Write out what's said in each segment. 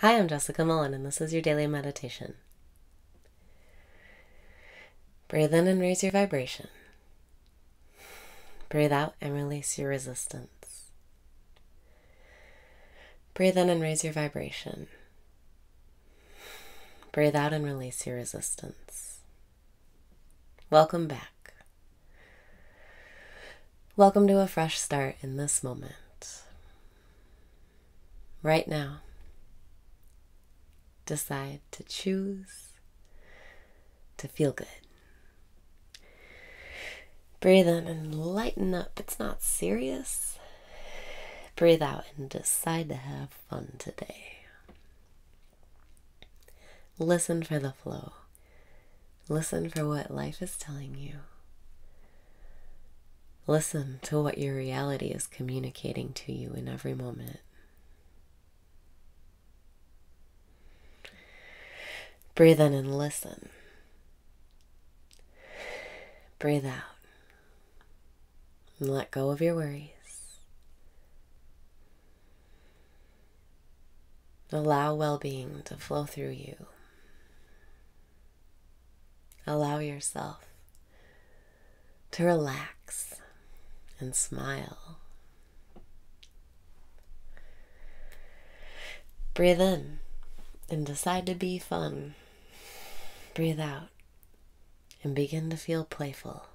Hi, I'm Jessica Mullen, and this is your daily meditation. Breathe in and raise your vibration. Breathe out and release your resistance. Breathe in and raise your vibration. Breathe out and release your resistance. Welcome back. Welcome to a fresh start in this moment. Right now decide to choose to feel good. Breathe in and lighten up. It's not serious. Breathe out and decide to have fun today. Listen for the flow. Listen for what life is telling you. Listen to what your reality is communicating to you in every moment. Breathe in and listen. Breathe out. And let go of your worries. Allow well being to flow through you. Allow yourself to relax and smile. Breathe in and decide to be fun. Breathe out and begin to feel playful.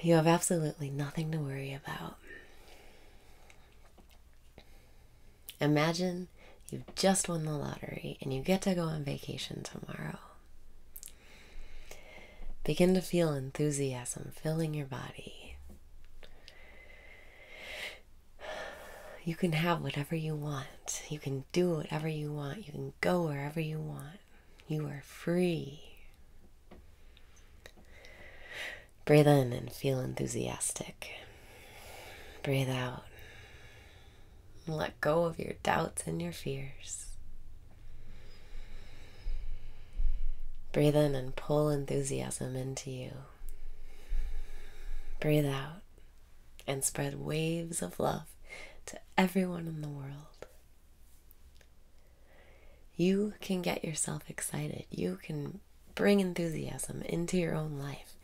You have absolutely nothing to worry about. Imagine you've just won the lottery and you get to go on vacation tomorrow. Begin to feel enthusiasm filling your body. You can have whatever you want. You can do whatever you want. You can go wherever you want. You are free. Breathe in and feel enthusiastic. Breathe out. Let go of your doubts and your fears. Breathe in and pull enthusiasm into you. Breathe out and spread waves of love to everyone in the world. You can get yourself excited. You can bring enthusiasm into your own life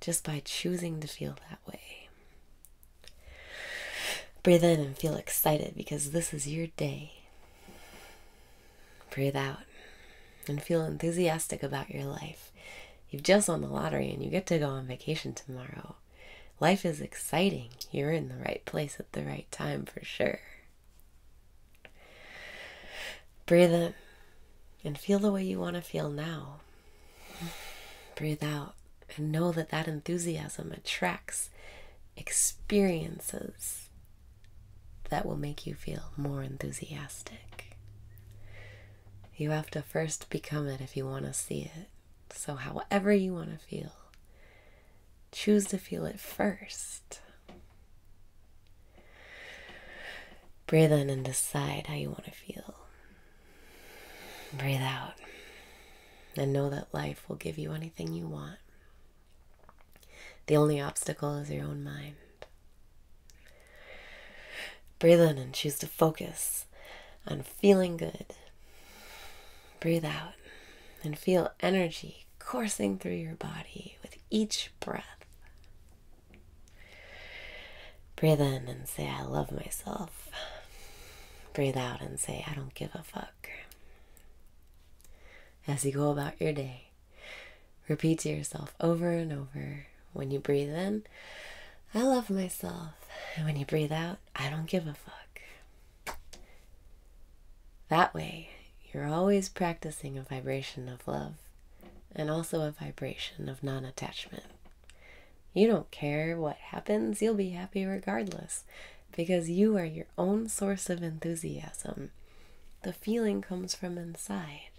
just by choosing to feel that way. Breathe in and feel excited because this is your day. Breathe out and feel enthusiastic about your life. You've just won the lottery and you get to go on vacation tomorrow. Life is exciting. You're in the right place at the right time for sure. Breathe in and feel the way you want to feel now. Breathe out and know that that enthusiasm attracts experiences that will make you feel more enthusiastic. You have to first become it if you want to see it. So, however you want to feel, Choose to feel it first. Breathe in and decide how you want to feel. Breathe out and know that life will give you anything you want. The only obstacle is your own mind. Breathe in and choose to focus on feeling good. Breathe out and feel energy coursing through your body with each breath. Breathe in and say, I love myself. Breathe out and say, I don't give a fuck. As you go about your day, repeat to yourself over and over when you breathe in, I love myself. And when you breathe out, I don't give a fuck. That way, you're always practicing a vibration of love and also a vibration of non attachment. You don't care what happens, you'll be happy regardless because you are your own source of enthusiasm. The feeling comes from inside.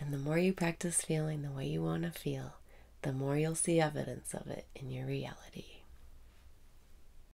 And the more you practice feeling the way you want to feel, the more you'll see evidence of it in your reality.